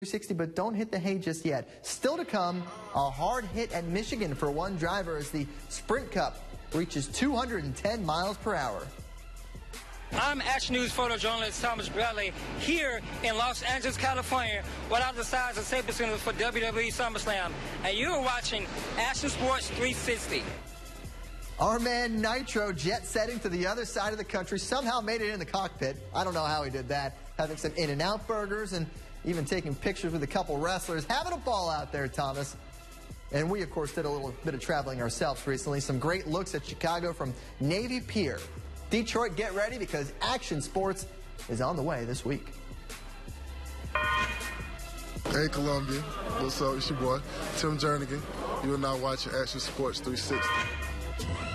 360, but don't hit the hay just yet. Still to come, a hard hit at Michigan for one driver as the Sprint Cup reaches 210 miles per hour. I'm Action News photojournalist Thomas Bradley here in Los Angeles, California, without the size of Staples Center for WWE SummerSlam. And you're watching Action Sports 360. Our man Nitro jet setting to the other side of the country somehow made it in the cockpit. I don't know how he did that. Having some In-N-Out burgers and even taking pictures with a couple wrestlers. Having a ball out there, Thomas. And we, of course, did a little bit of traveling ourselves recently. Some great looks at Chicago from Navy Pier. Detroit, get ready because Action Sports is on the way this week. Hey, Columbia. What's up? It's your boy, Tim Jernigan. You are now watching Action Sports 360.